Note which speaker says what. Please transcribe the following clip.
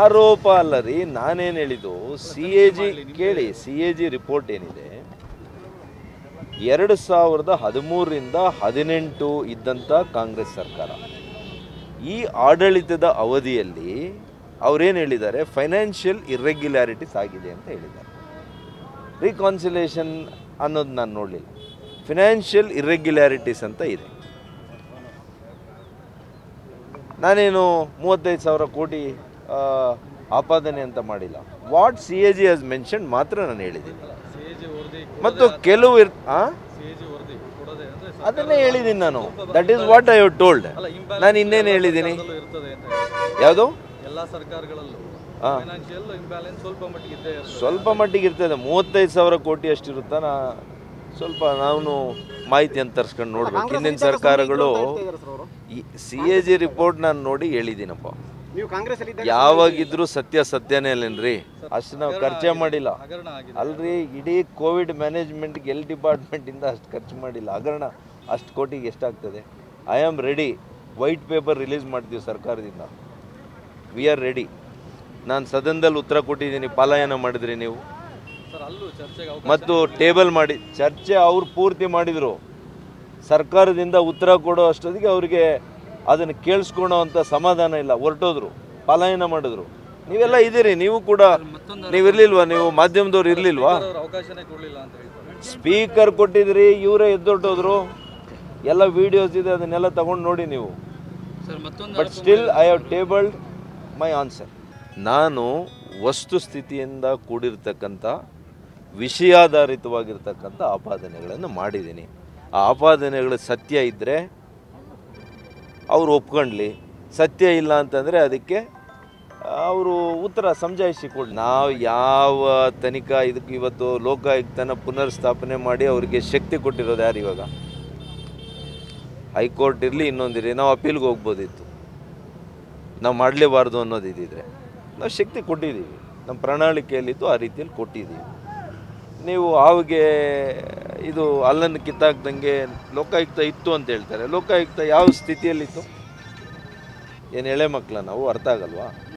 Speaker 1: ಆರೋಪ ಅಲ್ಲ ರೀ, ನಾನೇನು ಹೇಳಿದ್ದು ಸಿ ಎ ಜಿ ಕೇಳಿ ಸಿ ಎ ಜಿ ರಿಪೋರ್ಟ್ ಏನಿದೆ, ಎರಡು ಸಾವಿರದ ಹದಿಮೂರರಿಂದ ಹದಿನೆಂಟು ಇದ್ದಂಥ ಕಾಂಗ್ರೆಸ್ ಸರ್ಕಾರ. ಈ ಆಡಳಿತದ ಅವಧಿಯಲ್ಲಿ ಅವ್ರೇನು ಹೇಳಿದ್ದಾರೆ ಫೈನಾನ್ಷಿಯಲ್ ಇರ್ರೆಗ್ಯುಲಾರಿಟೀಸ್ ಆಗಿದೆ ಅಂತ ಹೇಳಿದ್ದಾರೆ. ರೀಕಾನ್ಸಿಲೇಷನ್ ಅನ್ನೋದು ನಾನು ನೋಡಲಿಲ್ಲ. ಫಿನಾನ್ಷಿಯಲ್ ಇರ್ರೆಗ್ಯುಲಾರಿಟೀಸ್ ಅಂತ ಇದೆ. ನಾನೇನು ಮೂವತ್ತೈದು ಸಾವಿರ ಕೋಟಿ ಆಪಾದನೆ ಅಂತ ಮಾಡಿಲ್ಲ. What C A G has mention ಮಾತ್ರ ನಾನು ಹೇಳಿದ್ದೀನಿ. ಮತ್ತು ಕೆಲವು ಇರ್? ಅದನ್ನೇ ಹೇಳಿದ್ದೀನಿ ನಾನು. That is what I have told ನಾನು ಇನ್ನೇನು ಹೇಳಿದ್ದೀನಿ? ಯಾವುದು?
Speaker 2: ಎಲ್ಲ ಸರ್ಕಾರಗಳಲ್ಲೂ ಸ್ವಲ್ಪ ಮಟ್ಟಿಗೆ ಇರ್ತದೆ.
Speaker 1: ಸ್ವಲ್ಪ ಮಟ್ಟಿಗೆ ಇರ್ತದೆ ಮೂವತ್ತೈದು ಸಾವಿರ ಕೋಟಿ ಅಷ್ಟಿರುತ್ತಾ ನಾ ಸ್ವಲ್ಪ ನಾನು ಮಾಹಿತಿ ಅಂತ ತರ್ಸ್ಕೊಂಡು ನೋಡ್ಬೇಕು. ಹಿಂದಿನ ಸರ್ಕಾರಗಳು ಸಿ ಎ ಜಿ ರಿಪೋರ್ಟ್ ನಾನು ನೋಡಿ ಹೇಳಿದ್ದೀನಪ್ಪ. ಯಾವಾಗಿದ್ರೂ ಸತ್ಯ ಸತ್ಯನೇ ಅಲ್ಲೇನ್ರಿ ಅಷ್ಟು ನಾವು ಖರ್ಚೆ ಮಾಡಿಲ್ಲ. ಅಲ್ರಿ ಇಡೀ ಕೋವಿಡ್ ಮ್ಯಾನೇಜ್ಮೆಂಟ್ಗೆ ಎಲ್ ಡಿಪಾರ್ಟ್ಮೆಂಟಿಂದ ಅಷ್ಟು ಖರ್ಚು ಮಾಡಿಲ್ಲ. ಹಗರಣ ಅಷ್ಟು ಕೋಟಿಗೆ ಎಷ್ಟಾಗ್ತದೆ? I am ready white paper release ಮಾಡ್ತೀವಿ ಸರ್ಕಾರದಿಂದ. ವಿ ಆರ್ ರೆಡಿ ನಾನು ಸದನದಲ್ಲಿ ಉತ್ತರ ಕೊಟ್ಟಿದ್ದೀನಿ ಪಲಾಯನ ಮಾಡಿದ್ರಿ ನೀವು.
Speaker 2: ಸರ್ ಅಲ್ಲೂ ಚರ್ಚೆಗೆ ಅವಕಾಶ
Speaker 1: ಮತ್ತು ಟೇಬಲ್ ಮಾಡಿ ಚರ್ಚೆ ಅವ್ರು ಪೂರ್ತಿ ಮಾಡಿದರು. ಸರ್ಕಾರದಿಂದ ಉತ್ತರ ಕೊಡೋ ಅಷ್ಟೊತ್ತಿಗೆ ಅವರಿಗೆ ಅದನ್ನು ಕೇಳಿಸ್ಕೊಳೋ ಅಂಥ ಸಮಾಧಾನ ಇಲ್ಲ. ಹೊರಟೋದ್ರು ಪಲಾಯನ ಮಾಡಿದ್ರು. ನೀವೆಲ್ಲ ಇದ್ದೀರಿ ನೀವು ಕೂಡ ನೀವು ಇರ್ಲಿಲ್ವಾ ನೀವು ಮಾಧ್ಯಮದವ್ರು ಇರ್ಲಿಲ್ವಾ?
Speaker 2: ಅಂತ
Speaker 1: ಸ್ಪೀಕರ್ ಕೊಟ್ಟಿದ್ರಿ ಇವರೇ ಎದ್ದೊಟ್ಟೋದ್ರು ಎಲ್ಲ ವಿಡಿಯೋಸ್ ಇದೆ ಅದನ್ನೆಲ್ಲ ತಗೊಂಡು ನೋಡಿ ನೀವು. But still I have tabled my answer ನಾನು ವಸ್ತುಸ್ಥಿತಿಯಿಂದ ಕೂಡಿರ್ತಕ್ಕಂಥ ವಿಷಯಾಧಾರಿತವಾಗಿರ್ತಕ್ಕಂಥ ಆಪಾದನೆಗಳನ್ನು ಮಾಡಿದ್ದೀನಿ. ಆ ಆಪಾದನೆಗಳು ಸತ್ಯ ಇದ್ದರೆ ಅವರು ಒಪ್ಕೊಂಡ್ಲಿ, ಸತ್ಯ ಇಲ್ಲ ಅಂತಂದರೆ ಅದಕ್ಕೆ ಅವರು ಉತ್ತರ ಸಮಜಾಯಿಸಿ ಕೊಡಿ ನಾವು ಯಾವ ತನಿಖಾ ಇದಕ್ಕೆ ಇವತ್ತು ಲೋಕಾಯುಕ್ತನ ಪುನರ್ ಸ್ಥಾಪನೆ ಮಾಡಿ ಅವರಿಗೆ ಶಕ್ತಿ ಕೊಟ್ಟಿರೋದು ಯಾರು ಇವಾಗ? ಹೈಕೋರ್ಟ್ ಇರಲಿ, ಇನ್ನೊಂದಿರಲಿ, ನಾವು ಅಪೀಲ್ಗೆ ಹೋಗ್ಬೋದಿತ್ತು. ನಾವು ಮಾಡಲೇಬಾರ್ದು ಅನ್ನೋದು ನಾವು ಶಕ್ತಿ ಕೊಟ್ಟಿದ್ದೀವಿ. ನಮ್ಮ ಪ್ರಣಾಳಿಕೆಯಲ್ಲಿತ್ತು ಆ ರೀತಿಯಲ್ಲಿ ಕೊಟ್ಟಿದ್ದೀವಿ. ನೀವು ಹಾವಿಗೆ ಇದು ಅಲ್ಲನ್ನು ಕಿತ್ತಾಕ್ದಂಗೆ ಲೋಕಾಯುಕ್ತ ಇತ್ತು ಅಂತ ಹೇಳ್ತಾರೆ. ಲೋಕಾಯುಕ್ತ ಯಾವ ಸ್ಥಿತಿಯಲ್ಲಿತ್ತು? ಏನು ಎಳೆ ಮಕ್ಕಳ ನಾವು? ಅರ್ಥ ಆಗಲ್ವಾ?